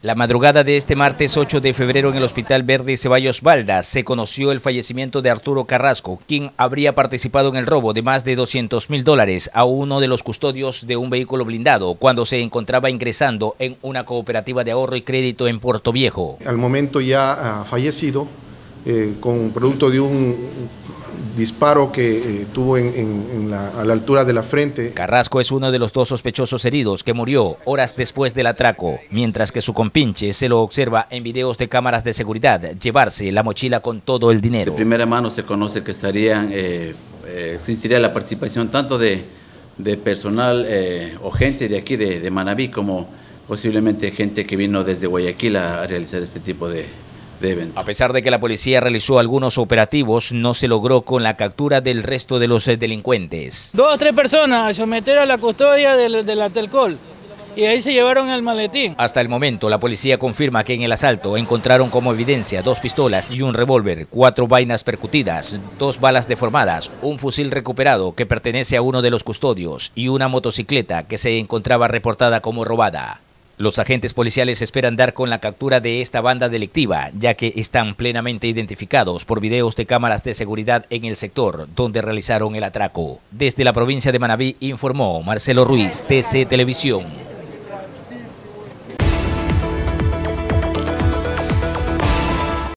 La madrugada de este martes 8 de febrero en el Hospital Verde Ceballos Valda se conoció el fallecimiento de Arturo Carrasco, quien habría participado en el robo de más de 200 mil dólares a uno de los custodios de un vehículo blindado cuando se encontraba ingresando en una cooperativa de ahorro y crédito en Puerto Viejo. Al momento ya fallecido eh, con producto de un disparo que eh, tuvo en, a la altura de la frente. Carrasco es uno de los dos sospechosos heridos que murió horas después del atraco, mientras que su compinche se lo observa en videos de cámaras de seguridad llevarse la mochila con todo el dinero. De primera mano se conoce que estarían, eh, eh, existiría la participación tanto de, de personal o gente de aquí de, de Manabí como posiblemente gente que vino desde Guayaquil a realizar este tipo de, a pesar de que la policía realizó algunos operativos, no se logró con la captura del resto de los eh, delincuentes. Dos o tres personas a someter a la custodia del, de la Telcol y ahí se llevaron el maletín. Hasta el momento, la policía confirma que en el asalto encontraron como evidencia dos pistolas y un revólver, cuatro vainas percutidas, dos balas deformadas, un fusil recuperado que pertenece a uno de los custodios y una motocicleta que se encontraba reportada como robada. Los agentes policiales esperan dar con la captura de esta banda delictiva, ya que están plenamente identificados por videos de cámaras de seguridad en el sector donde realizaron el atraco. Desde la provincia de Manabí informó Marcelo Ruiz, TC Televisión.